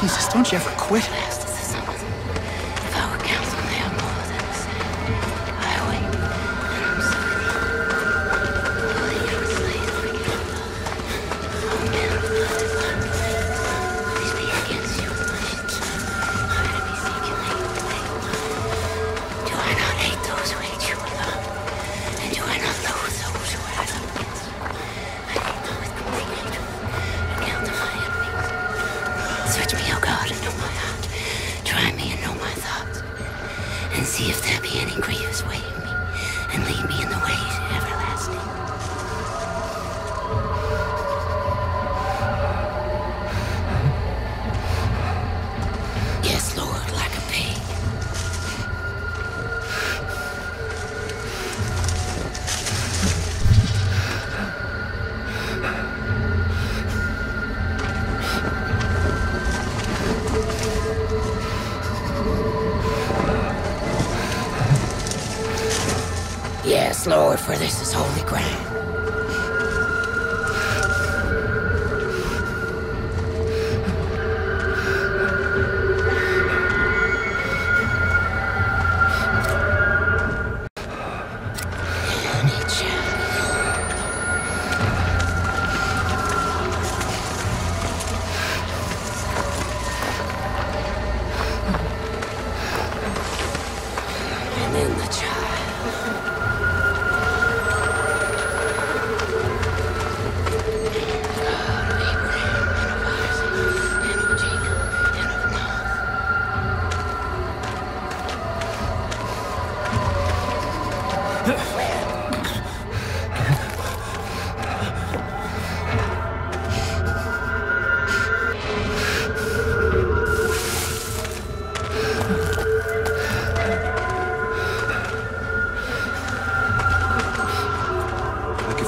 Jesus, don't you ever quit?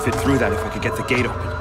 fit through that if I could get the gate open.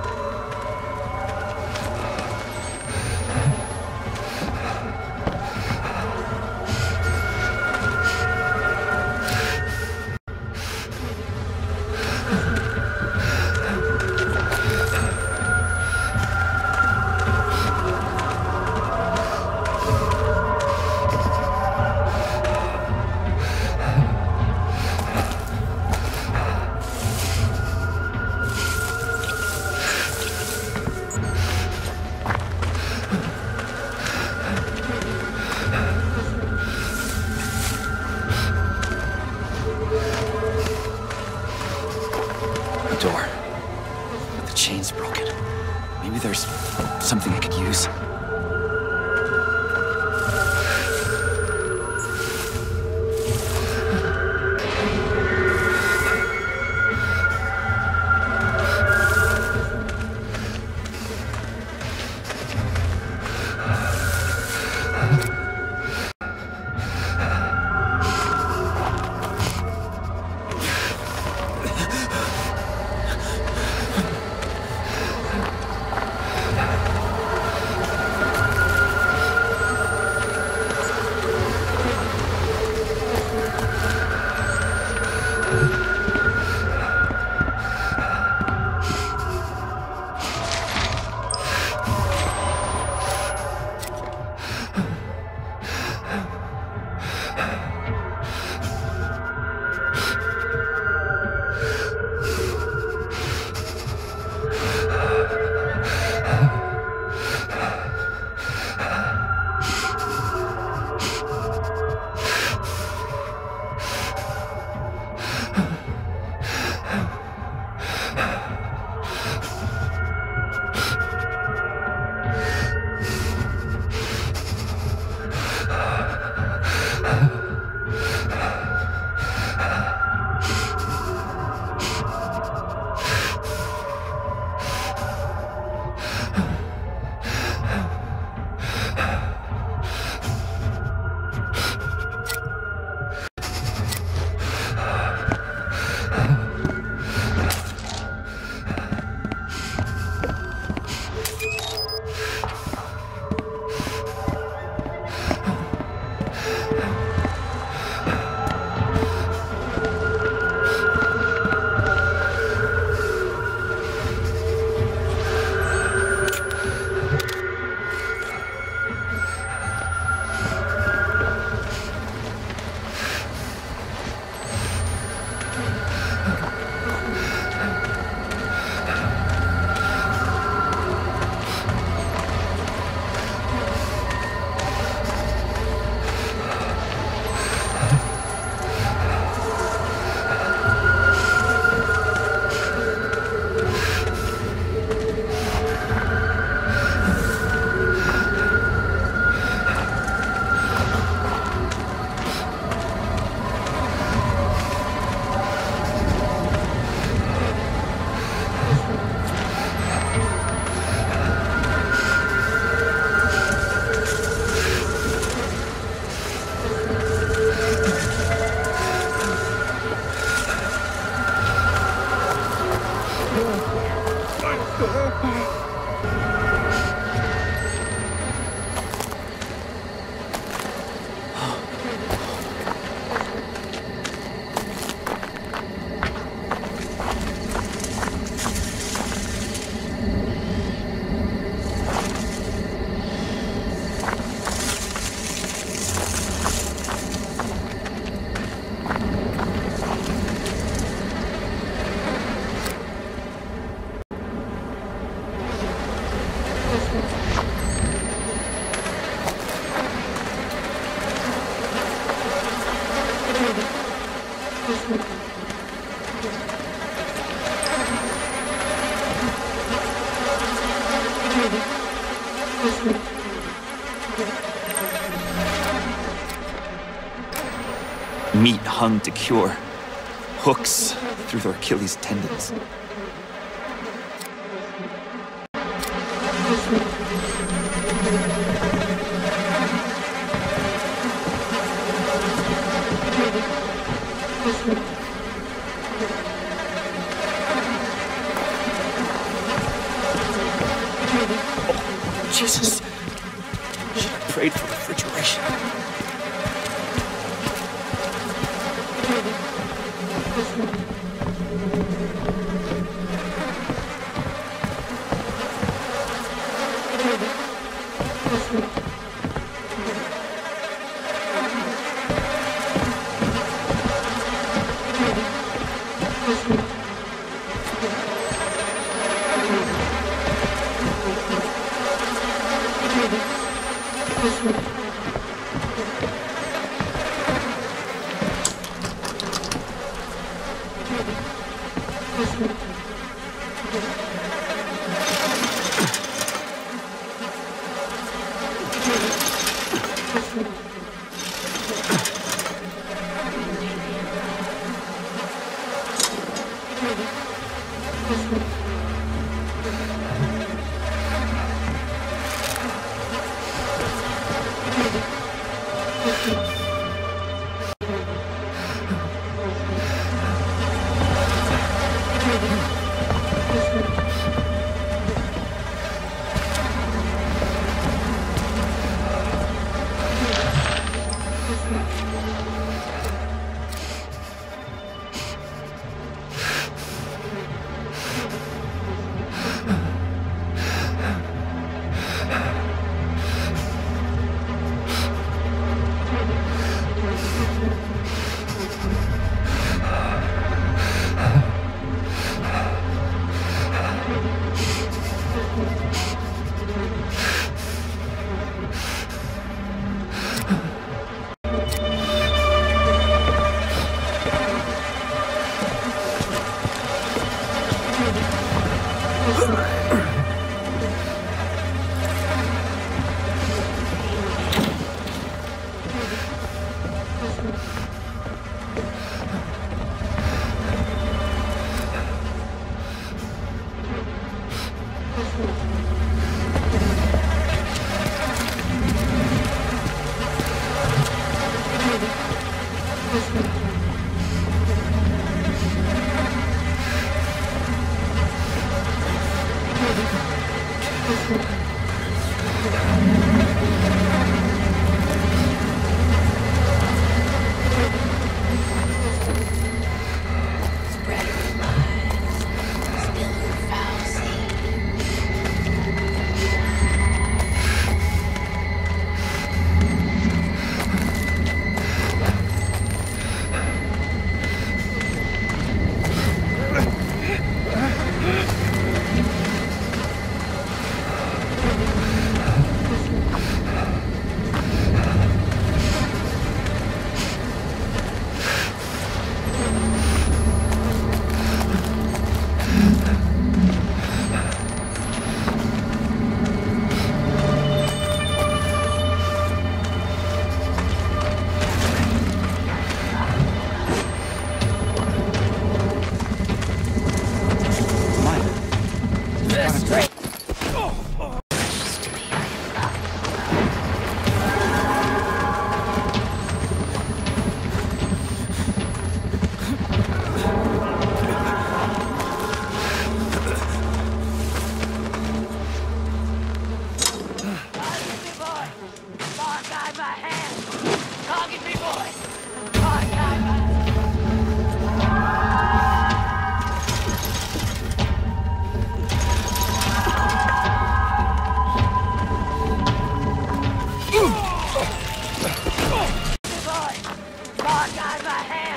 Meat hung to cure. Hooks through their Achilles tendons. Jesus. She should have prayed for refrigeration. Look over here!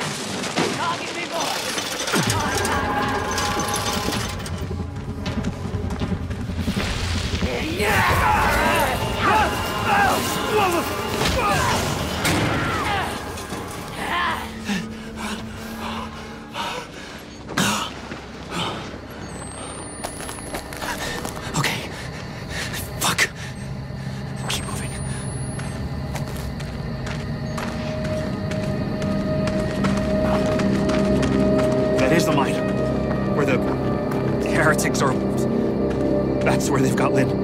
Where they've got Lynn.